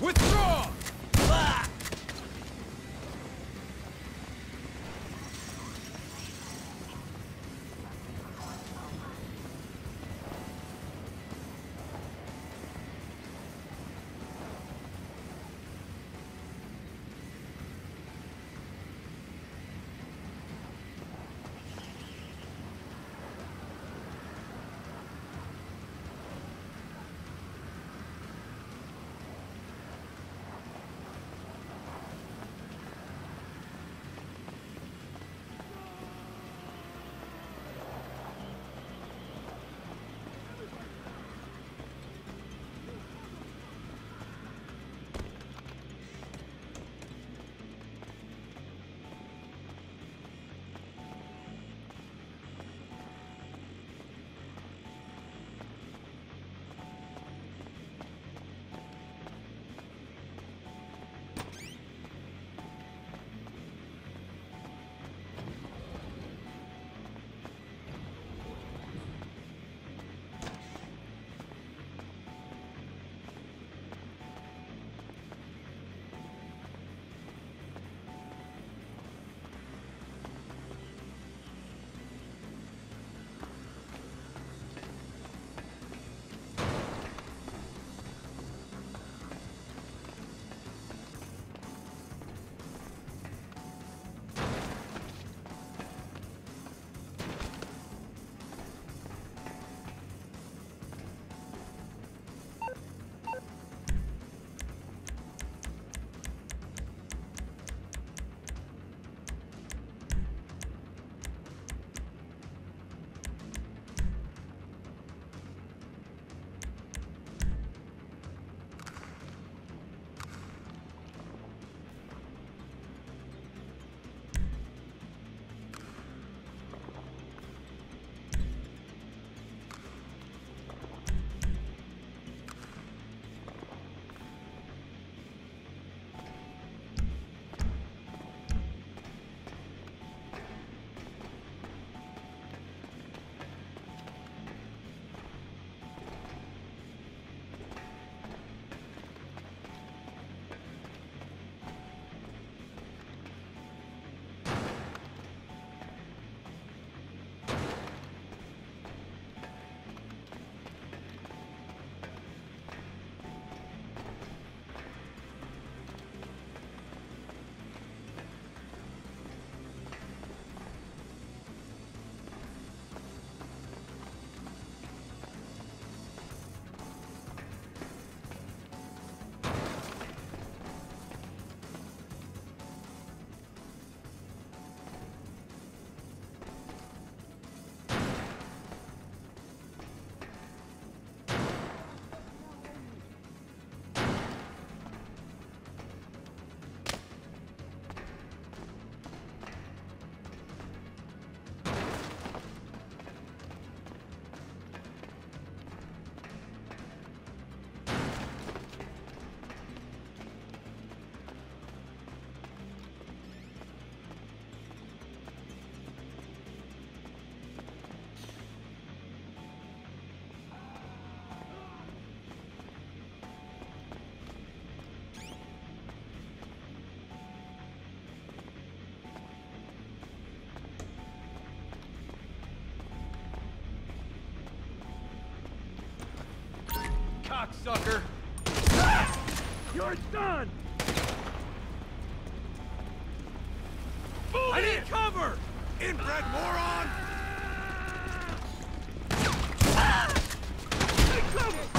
Withdraw! Cocksucker! You're done! Move I need cover! Inbred moron! Ah! Take cover!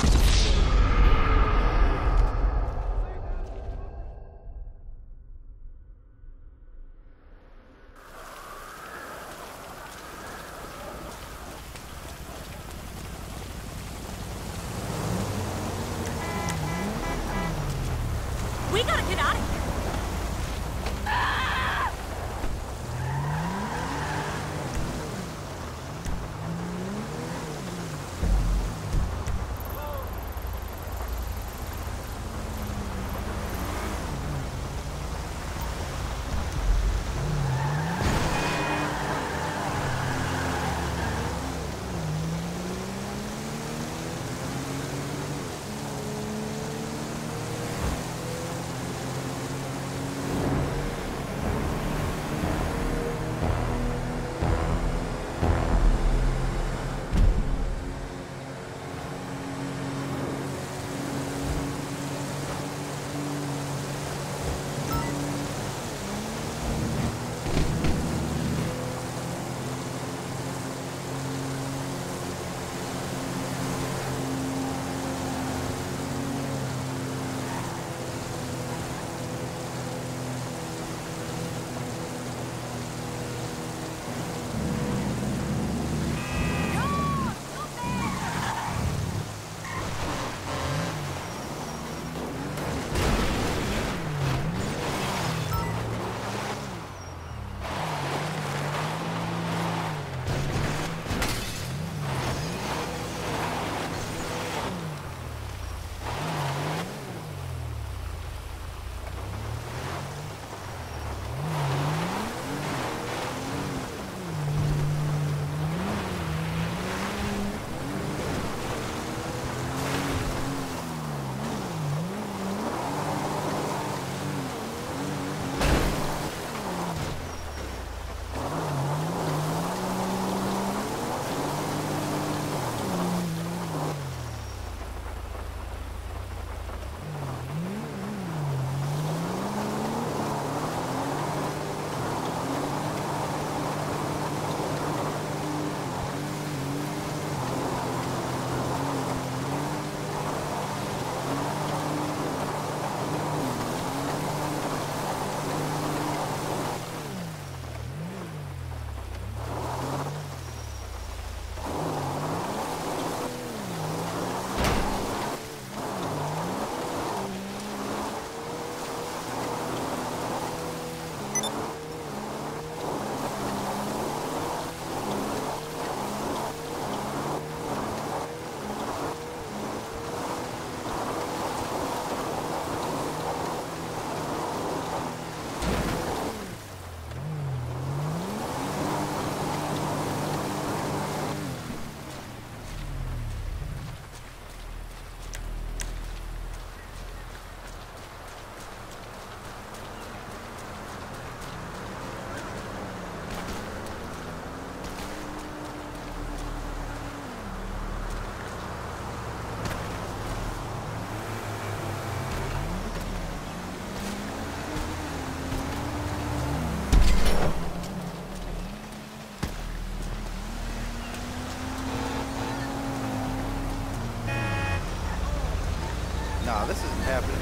Nah, this isn't happening.